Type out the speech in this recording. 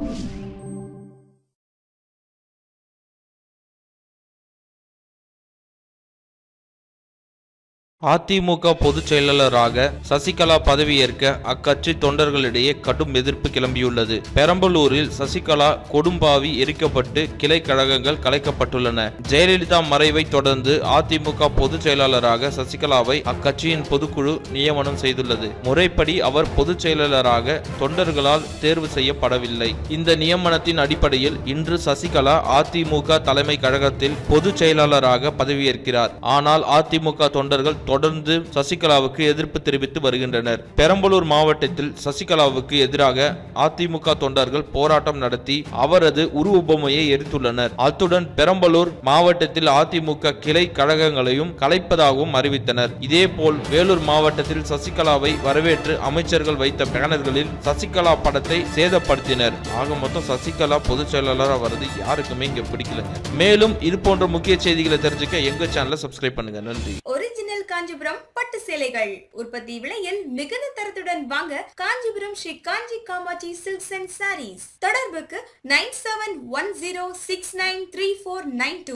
おじゃ。அதிமுக பொதுச் செயலாளராக சசிகலா பதவியேற்க அக்கட்சி தொண்டர்களிடையே கடும் எதிர்ப்பு கிளம்பியுள்ளது. பெரம்பலூரில் சசிகலா கொடும்பாவி எரிக்கப்பட்டு கிளை கழகங்கள் கலைக்கப்பட்டுள்ளன. ஜெயலலிதா மறைவை தொடர்ந்து அதிமுக பொதுச் செயலாளராக சசிகலாவை அக்கட்சியின் பொதுக்குழு நியமனம் செய்துள்ளது. முறைப்படி அவர் பொதுச் செயலாளராக தொண்டர்களால் தேர்வு செய்யப்படவில்லை. இந்த நியமனத்தின் அடிப்படையில் இன்று சசிகலா அதிமுக தலைமை கழகத்தில் பொதுச் செயலாளராக பதவியேற்கிறார். ஆனால் அதிமுக தொண்டர்கள் தொடர்ந்து சசிகலாவுக்கு எதிர்ப்பு தெரிவித்து வருகின்றனர். பெரம்பலூர் மாவட்டத்தில் சசிகலாவுக்கு எதிராக அதிமுக தொண்டர்கள் போராட்டம் நடத்தி அவரது உருவபொம்மையை எரித்துள்ளனர். அத்துடன் பெரம்பலூர் மாவட்டத்தில் அதிமுக கிளை கழகங்களையும் கலைப்பதாகவும் அறிவித்தனர். இதேபோல் வேலூர் மாவட்டத்தில் சசிகலாவை வரவேற்று அமைச்சர்கள் வைத்த பேனர்களில் சசிகலா படத்தை சேதப்படுத்தினர். ஆக மொத்தம் சசிகலா பொதுச் செயலாளராக வருது யாருக்குமே இங்க பிடிக்கலங்க. மேலும் இது போன்ற முக்கிய செய்திகளை தெரிஞ்சுக்க எங்க சேனலை சப்ஸ்கிரைப் பண்ணுங்க. நன்றி. ஒரிஜினல் காஞ்சிபுரம் பட்டு சேலைகள். உற்பத்தி விலையில் மிகுந்த தரத்துடன் வாங்க Kanchipuram Sri Kanchi Kamakshi silks and sarees தொடர்புக்கு nine seven one zero six nine three four nine two.